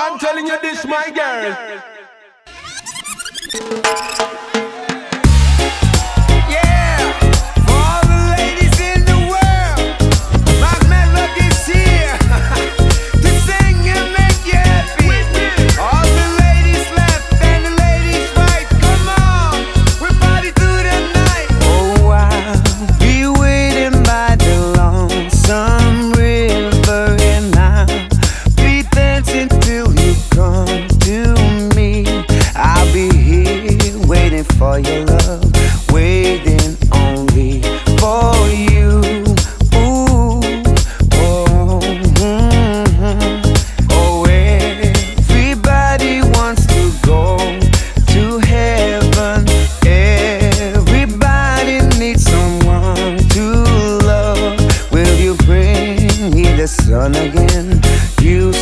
I'm telling you this, my girl.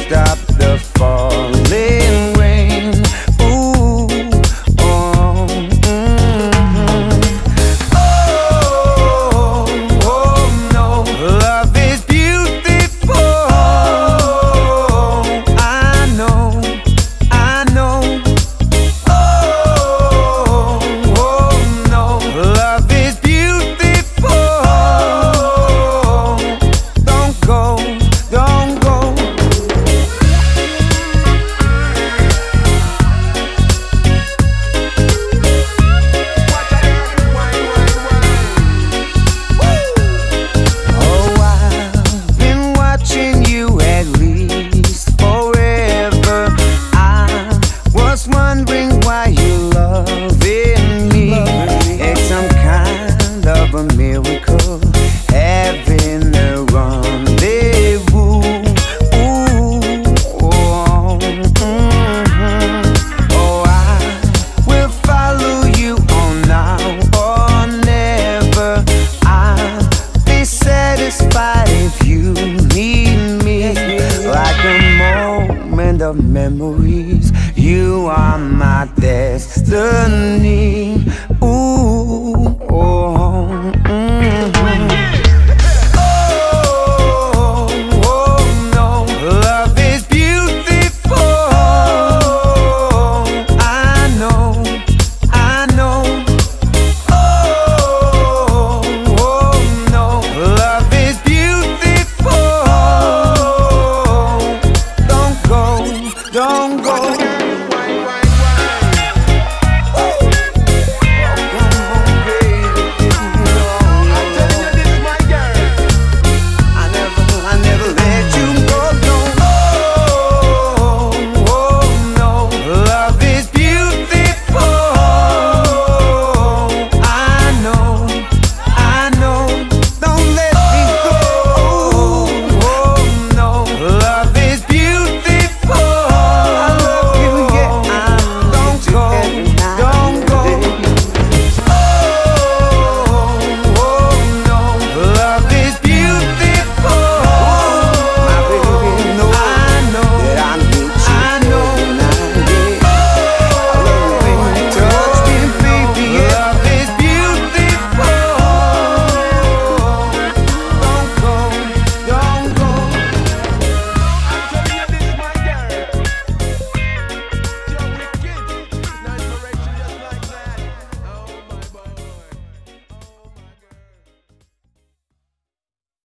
stop. Don't go